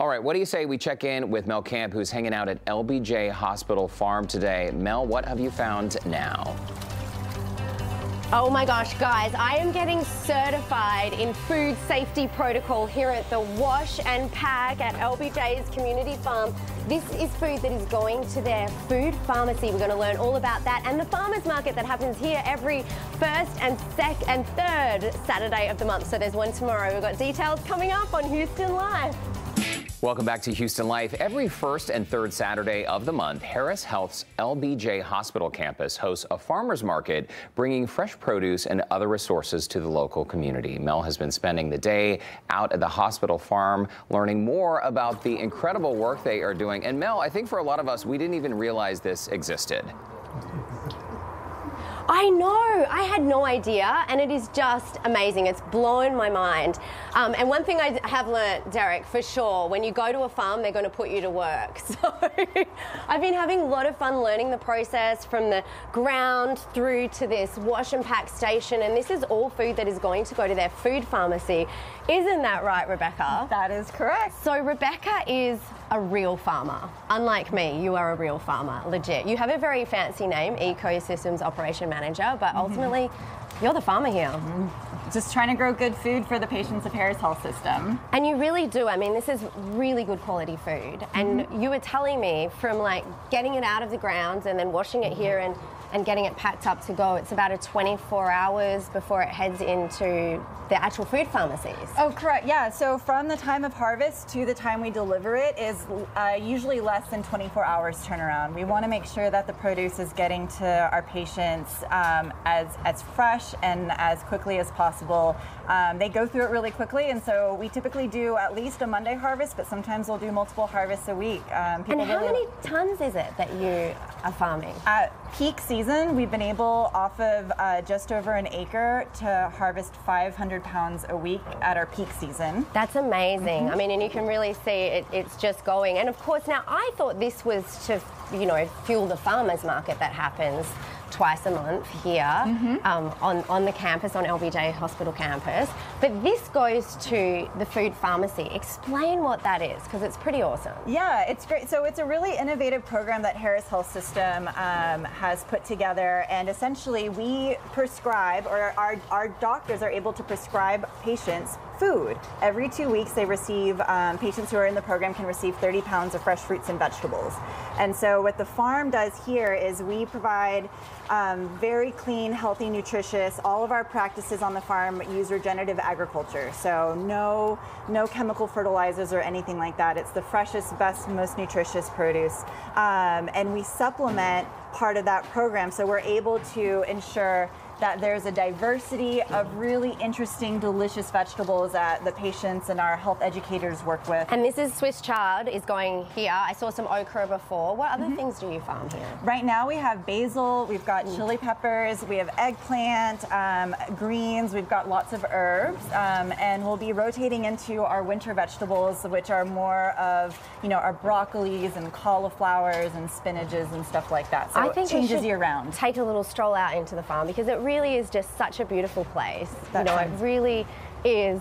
All right, what do you say we check in with Mel Camp, who's hanging out at LBJ Hospital Farm today? Mel, what have you found now? Oh my gosh, guys, I am getting certified in food safety protocol here at the Wash and Pack at LBJ's Community Farm. This is food that is going to their food pharmacy. We're going to learn all about that and the farmers market that happens here every first and second and third Saturday of the month. So there's one tomorrow. We've got details coming up on Houston Life. Welcome back to Houston Life. Every first and third Saturday of the month, Harris Health's LBJ Hospital campus hosts a farmer's market bringing fresh produce and other resources to the local community. Mel has been spending the day out at the hospital farm learning more about the incredible work they are doing. And Mel, I think for a lot of us, we didn't even realize this existed. I know, I had no idea, and it is just amazing. It's blown my mind. Um, and one thing I have learnt, Derek, for sure, when you go to a farm, they're going to put you to work. So I've been having a lot of fun learning the process from the ground through to this wash and pack station, and this is all food that is going to go to their food pharmacy. Isn't that right, Rebecca? That is correct. So Rebecca is a real farmer. Unlike me, you are a real farmer, legit. You have a very fancy name, Ecosystems Operation Manager, but mm-hmm. ultimately, mm -hmm. you're the farmer here. Mm -hmm. Just trying to grow good food for the patients of Harris Health System. And you really do. I mean, this is really good quality food. And mm -hmm. you were telling me from like getting it out of the ground and then washing it here and and getting it packed up to go. It's about a 24 hours before it heads into the actual food pharmacies. Oh, correct. Yeah. So from the time of harvest to the time we deliver it is uh, usually less than 24 hours turnaround. We want to make sure that the produce is getting to our patients um, as as fresh and as quickly as possible. Um, they go through it really quickly, and so we typically do at least a Monday harvest, but sometimes we'll do multiple harvests a week. Um, and how really many tons is it that you are farming? At peak season, we've been able, off of uh, just over an acre, to harvest 500 pounds a week at our peak season. That's amazing. Mm -hmm. I mean, and you can really see it, it's just going. And of course, now I thought this was to, you know, fuel the farmers market that happens twice a month here mm -hmm. um, on, on the campus, on LBJ Hospital campus. But this goes to the food pharmacy. Explain what that is, because it's pretty awesome. Yeah, it's great. So it's a really innovative program that Harris Health System um, has put together. And essentially, we prescribe, or our, our doctors are able to prescribe patients food. Every two weeks, they receive, um, patients who are in the program can receive 30 pounds of fresh fruits and vegetables. And so what the farm does here is we provide um, very clean, healthy, nutritious. All of our practices on the farm use regenerative agriculture. So no, no chemical fertilizers or anything like that. It's the freshest, best, most nutritious produce. Um, and we supplement part of that program. So we're able to ensure that there's a diversity of really interesting, delicious vegetables that the patients and our health educators work with. And this is Swiss chard is going here. I saw some okra before. What other mm -hmm. things do you farm here? Right now we have basil, we've got mm. chili peppers, we have eggplant, um, greens, we've got lots of herbs, um, and we'll be rotating into our winter vegetables, which are more of, you know, our broccolis and cauliflowers and spinaches and stuff like that. So I think it changes year round. Take a little stroll out into the farm because it really is just such a beautiful place. That's you know, it really is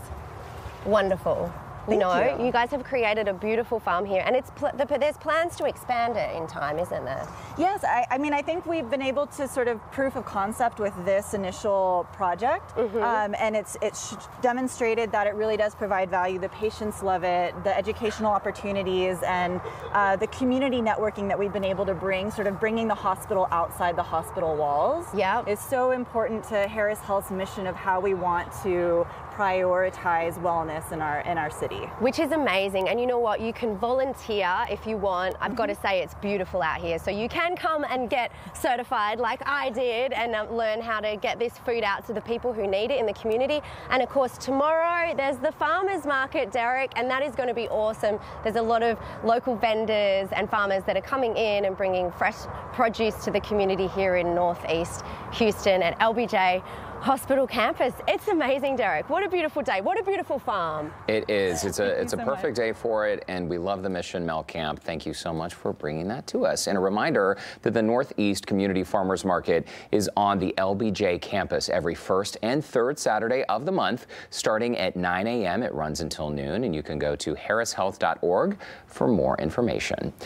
wonderful. Thank you know, you. you. guys have created a beautiful farm here, and it's pl the, there's plans to expand it in time, isn't there? Yes, I, I, mean, I think we've been able to sort of proof of concept with this initial project, mm -hmm. um, and it's it's demonstrated that it really does provide value. The patients love it, the educational opportunities, and uh, the community networking that we've been able to bring, sort of bringing the hospital outside the hospital walls, yeah, is so important to Harris Health's mission of how we want to prioritize wellness in our in our city. Which is amazing. And you know what? You can volunteer if you want. I've mm -hmm. got to say it's beautiful out here. So you can come and get certified like I did and um, learn how to get this food out to the people who need it in the community. And of course, tomorrow there's the farmers market, Derek, and that is going to be awesome. There's a lot of local vendors and farmers that are coming in and bringing fresh produce to the community here in Northeast Houston at LBJ Hospital campus. It's amazing, Derek. What a beautiful day. What a beautiful farm. It is. It's a it's a so perfect much. day for it, and we love the mission, Mel Camp. Thank you so much for bringing that to us. And a reminder that the Northeast Community Farmers Market is on the LBJ campus every first and third Saturday of the month, starting at 9 a.m. It runs until noon, and you can go to harrishealth.org for more information.